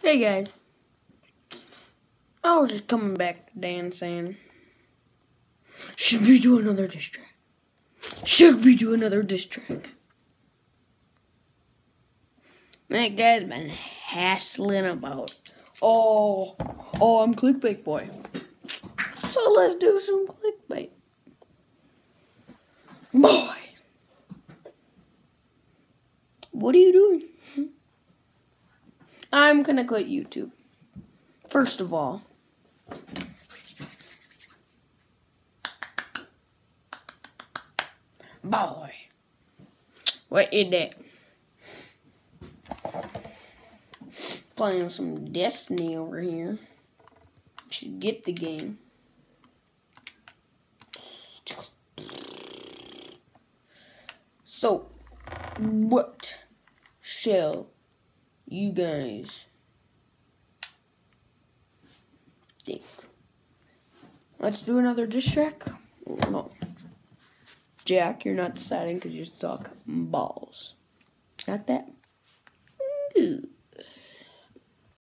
Hey guys. I was just coming back to Dan saying, should we do another diss track? Should we do another diss track? That guy's been hassling about, oh, oh, I'm clickbait boy. So let's do some clickbait. Boy! What are you doing? I'm gonna quit YouTube. First of all, boy, what is that? Playing some Destiny over here. Should get the game. So, what shall you guys think? Let's do another diss track. No. Jack, you're not deciding because you suck balls. Got that? Ooh.